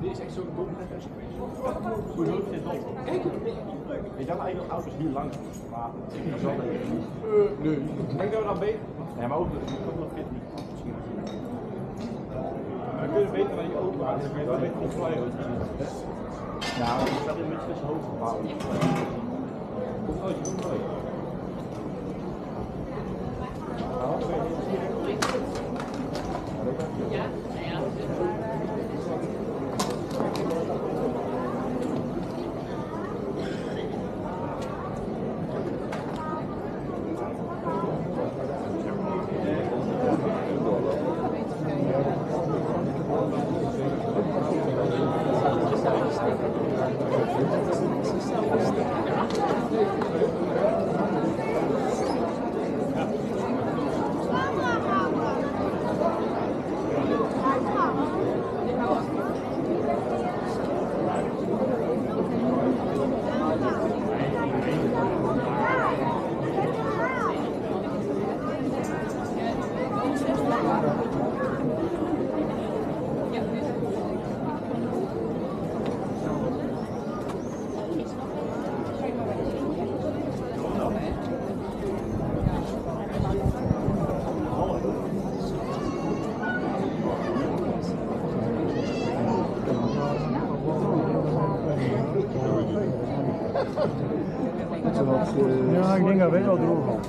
Dit is echt zo'n dom Hoezo is dit dom? Kijk, ik dacht eigenlijk dat auto's hier langs maar ik zal dat Nee. Ik denk dat we dat beter. Nee, maar ook dat nog fit niet. Misschien. We kunnen beter naar die auto aan, dan kun je Nou, ik staat een beetje tussen hoofd gebouwd. Komt nooit, komt nooit. Entonces, ya, venga, venga, otro.